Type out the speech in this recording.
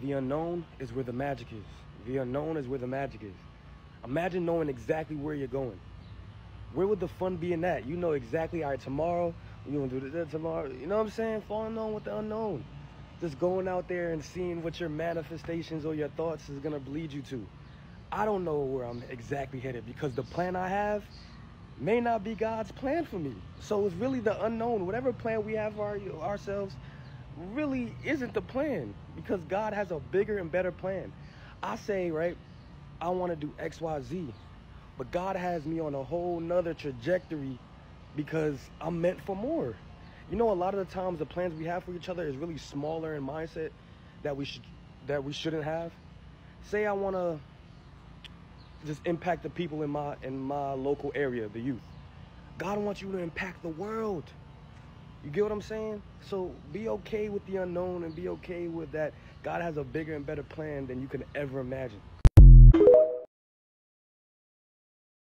The unknown is where the magic is. The unknown is where the magic is. Imagine knowing exactly where you're going. Where would the fun be in that? You know exactly, all right, tomorrow, you're gonna do this tomorrow. You know what I'm saying? Falling on with the unknown. Just going out there and seeing what your manifestations or your thoughts is gonna lead you to. I don't know where I'm exactly headed because the plan I have may not be God's plan for me. So it's really the unknown. Whatever plan we have for our, ourselves really isn't the plan because God has a bigger and better plan. I say, right, I want to do X, Y, Z, but God has me on a whole nother trajectory because I'm meant for more. You know, a lot of the times the plans we have for each other is really smaller in mindset that we should that we shouldn't have. Say I want to just impact the people in my in my local area, the youth. God wants you to impact the world. You get what I'm saying? So be okay with the unknown and be okay with that God has a bigger and better plan than you can ever imagine.